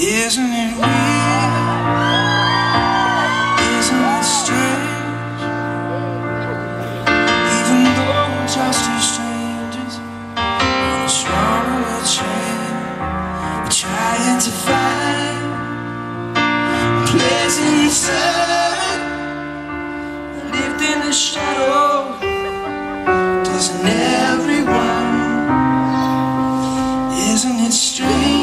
Isn't it weird? Isn't it strange? Even though we're just strangers on a we're trying to find a place inside. Lived in the. Doesn't everyone? Isn't it strange?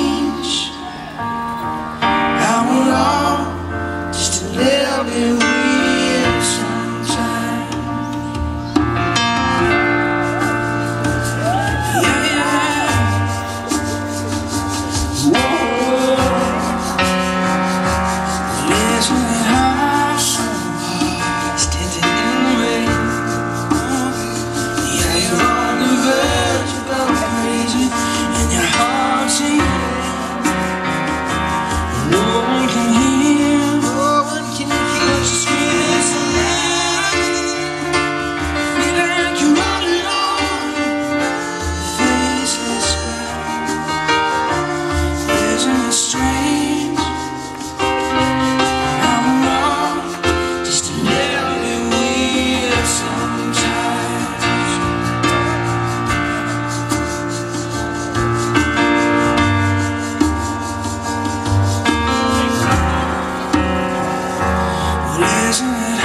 Isn't it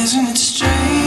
Isn't it strange?